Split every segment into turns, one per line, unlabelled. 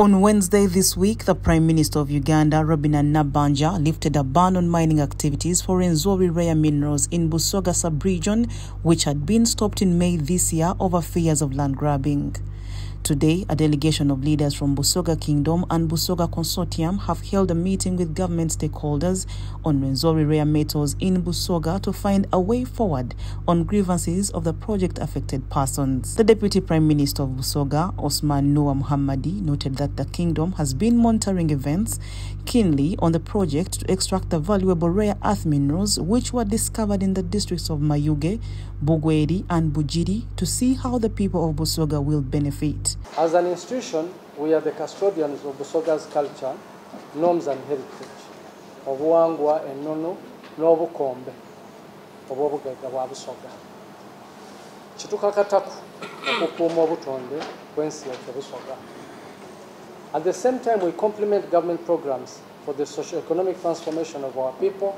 On Wednesday this week, the Prime Minister of Uganda, Robinah Nabbanja, lifted a ban on mining activities for Rwenzori rare minerals in Busoga sub-region, which had been stopped in May this year over fears of land grabbing. Today, a delegation of leaders from Busoga Kingdom and Busoga Consortium have held a meeting with government stakeholders on Rwenzori rare metals in Busoga to find a way forward on grievances of the project affected persons. The Deputy Prime Minister of Busoga, Osman Noah Muhammadi, noted that the kingdom has been monitoring events keenly on the project to extract the valuable rare earth minerals which were discovered in the districts of Mayuge, Bugweri, and Bugiri to see how the people of Busoga will benefit.
As an institution, we are the custodians of Busoga's culture, norms and heritage, obuwangwa ennono n'obukombe obw'obugagga bwa Busoga. Kitukakataku okukuuma obutonde bw'ensi yaffe Busoga. At the same time, we complement government programs for the socio-economic transformation of our people,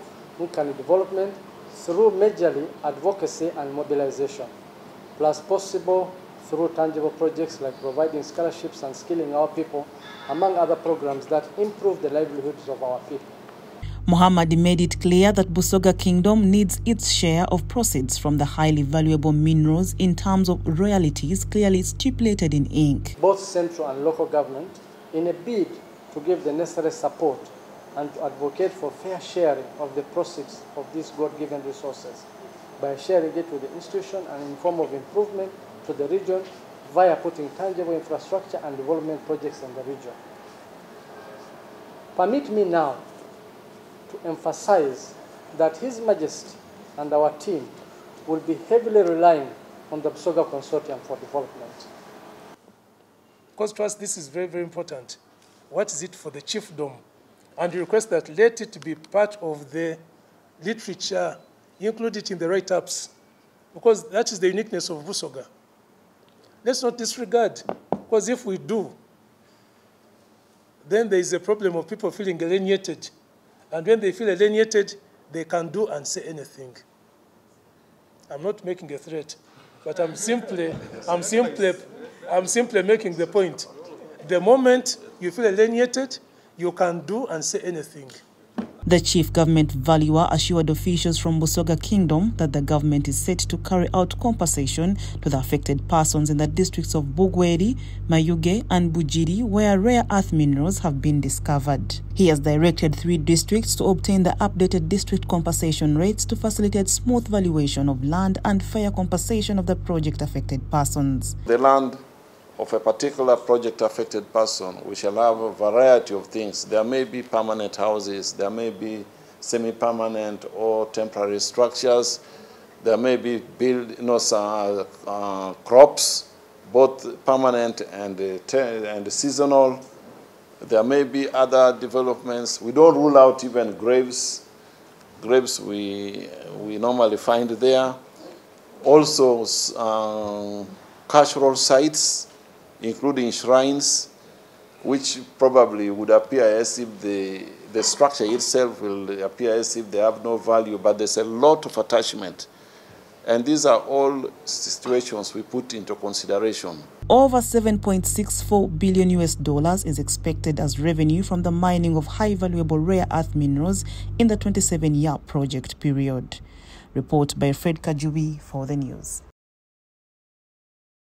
and development through majorly advocacy and mobilization, plus possible through tangible projects like providing scholarships and skilling our people, among other programs that improve the livelihoods of our people.
Muhammad made it clear that Busoga Kingdom needs its share of proceeds from the highly valuable minerals in terms of royalties clearly stipulated in ink.
Both central and local government, in a bid to give the necessary support and to advocate for fair sharing of the proceeds of these God-given resources by sharing it with the institution and in form of improvement to the region via putting tangible infrastructure and development projects in the region. Permit me now to emphasize that His Majesty and our team will be heavily relying on the Busoga Consortium for development.
Because to us this is very, very important. What is it for the chiefdom? And we request that let it be part of the literature, include it in the write-ups, because that is the uniqueness of Busoga. Let's not disregard, because if we do, then there is a problem of people feeling alienated. And when they feel alienated, they can do and say anything. I'm not making a threat, but I'm simply, I'm simply, I'm simply making the point. The moment you feel alienated, you can do and say anything.
The chief government valuer assured officials from Busoga Kingdom that the government is set to carry out compensation to the affected persons in the districts of Bugweri, Mayuge and Bugiri where rare earth minerals have been discovered. He has directed three districts to obtain the updated district compensation rates to facilitate smooth valuation of land and fair compensation of the project affected persons.
The land of a particular project affected person, we shall have a variety of things. There may be permanent houses, there may be semi-permanent or temporary structures, there may be build, you know, uh, uh, crops, both permanent and, uh, and seasonal. There may be other developments. We don't rule out even graves. Graves we, we normally find there. Also, um, cultural sites, including shrines, which probably would appear as if the, the structure itself will appear as if they have no value, but there's a lot of attachment. And these are all situations we put into consideration.
Over 7.64 billion US dollars is expected as revenue from the mining of high valuable rare earth minerals in the 27 year project period. Report by Fred Kajubi for the news.